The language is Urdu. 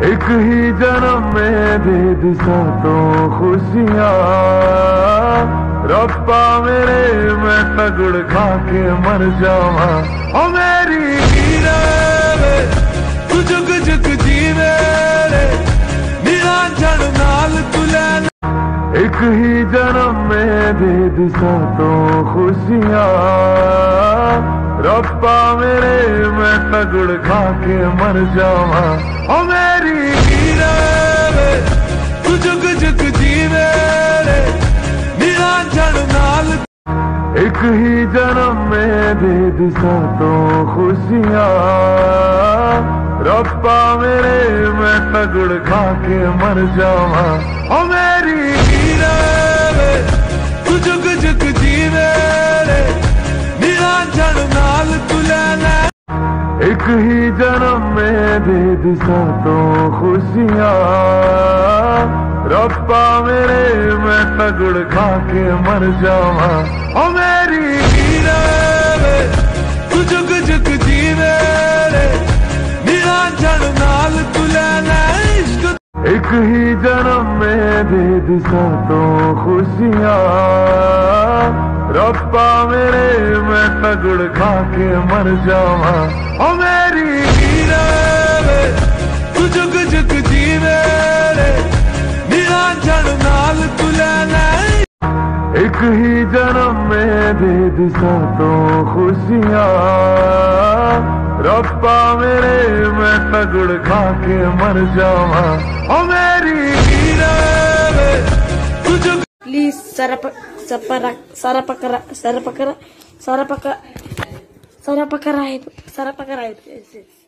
ایک ہی جنم میں دے دسا تو خوشیاں۔ ربا میرے، میں تگڑ کھا کے مر جاواں۔ او میری ہیرے تو جگ جگ جی میرے میرا جڑ نال تلین ایک ہی جنم میں دے دسا تو خوشیاں۔ ربا میرے میں تگڑ کھا کے مر جاواں او میری ہیرے تو جگ جگ جی میرا جڑ نال ایک ہی جنم میں دے دسا تو خوشیاں ربا میرے میں تگڑ کھا کے مر جاواں او میری ایک ہی جنم میں دے دسا تو خوشیاں۔ ربا میرے، میں تگڑ کھا کے مر جاواں۔ او میری ہیرے تو جگ جگ میرا جڑ نال عشق۔ ایک ہی جنم میں دے دسا تو خوشیاں۔ ربا میرے، میں تگڑ کھا کے مر جاواں۔ او جڑ نال ایک ہی جنم میں دے دسا تو خوشیاں ربا میرے میں تگڑ کھا کے مر جاواں او میری ہیرے تو جگ Please, sarap, saparak, sarapakara, sarapakara, sarapaka, sarapakara, sarapakara. Yes, yes.